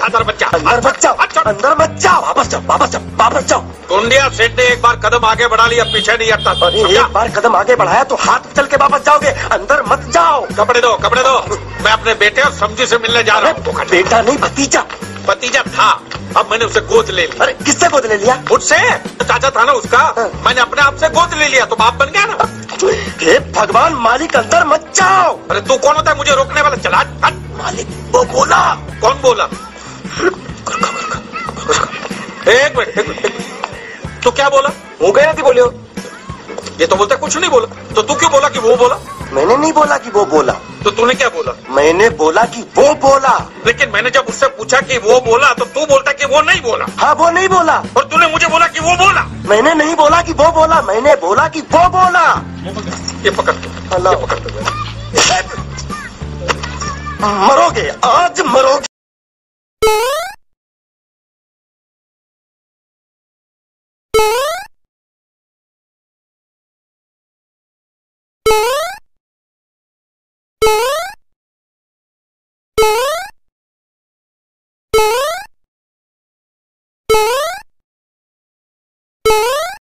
अंदर बच्चा अंदर वापस जाओ वापस जाओ वापस जाओ कुंडिया सेठ ने एक बार कदम आगे बढ़ा लिया पीछे नहीं हटता एक बार कदम आगे बढ़ाया तो हाथ चल के वापस जाओगे अंदर मत जाओ कपड़े दो कपड़े दो मैं अपने बेटे और समझी से मिलने जा रहा हूँ बेटा नहीं भतीजा भतीजा था अब मैंने उसे गोद ले लिया अरे किससे गोद ले लिया मुझसे चाचा था ना उसका मैंने अपने आप से गोद ले लिया तो बाप बन गया ना हे भगवान मालिक अंदर मत जाओ। अरे तू कौन होता है? मुझे रोकने वाला चला। हट। मालिक वो बोला। कौन बोला? एक मिनट एक मिनट, तो क्या बोला? हो गया थी बोलियो ये तो बोलता कुछ नहीं बोला। तो तू क्यों बोला कि वो बोला? मैंने नहीं बोला कि वो बोला। तो तूने क्या बोला? मैंने बोला कि वो बोला। लेकिन मैंने जब उससे पूछा कि वो बोला तो तू बोलता कि वो नहीं बोला। हाँ वो नहीं बोला। और तूने मैंने नहीं बोला कि वो बोला मैंने बोला कि वो बोला। ये पकड़ अल्लाह। ये पकड़ मरोगे आज मरोगे।